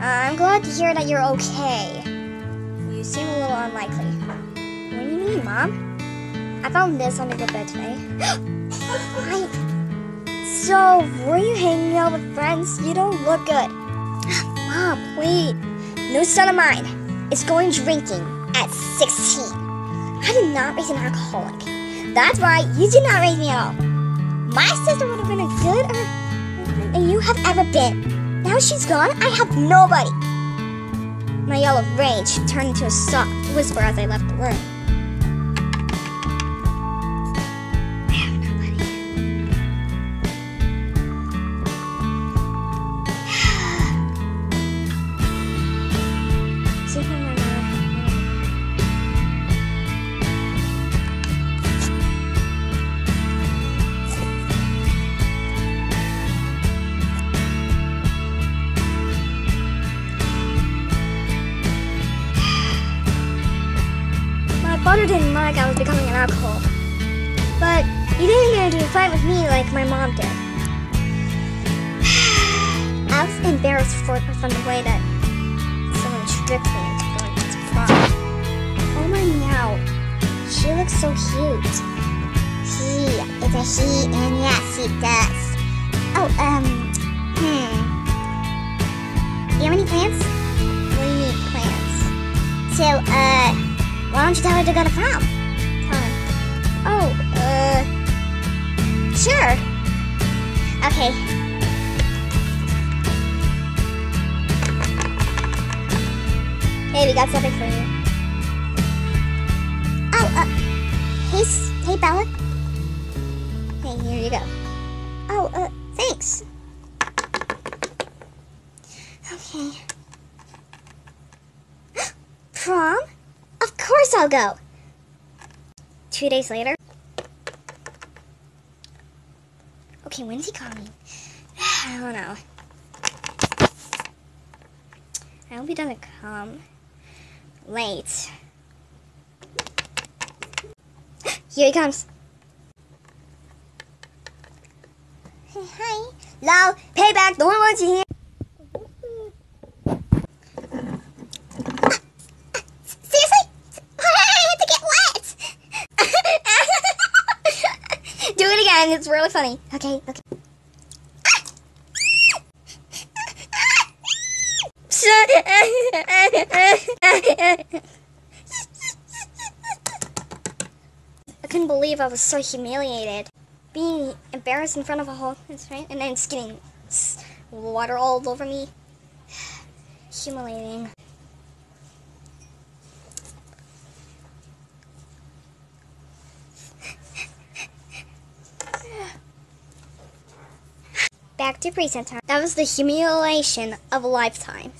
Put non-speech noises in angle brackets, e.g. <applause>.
I'm glad to hear that you're okay. You seem a little unlikely. What do you mean, Mom? I found this under the bed today. <gasps> I... So, were you hanging out with friends? You don't look good. <gasps> Mom, wait. No son of mine is going drinking at 16. I did not raise an alcoholic. That's right, you did not raise me at all. My sister would have been as good uh, than you have ever been. Now she's gone, I have nobody. My yell of rage turned into a soft whisper as I left the room. Father didn't like I was becoming an alcoholic. But he didn't get into a fight with me like my mom did. <sighs> I was embarrassed for, from the way that someone tricked me into going to prom. Oh my meow. She looks so cute. He, it's a he, and yes, he does. Oh, um, hmm. Do you have any plans? What do you mean, plans? So, uh, why don't you tell her to go to prom? Tell her. Oh, uh, sure. Okay. Hey, we got something for you. Oh, uh, hey, hey, Bella. Hey, here you go. Oh, uh, thanks. Okay. <gasps> Prom? Of course I'll go. Two days later. Okay, when's he coming? <sighs> I don't know. I hope he doesn't come late. <gasps> Here he comes. Hey, hi. Lol, payback, no one wants you here. Seriously? I had to get again. It's really funny. Okay, okay. I couldn't believe I was so humiliated. Being embarrassed in front of a whole, that's right, and then getting water all over me. <sighs> Humiliating. Back to present time. That was the humiliation of a lifetime.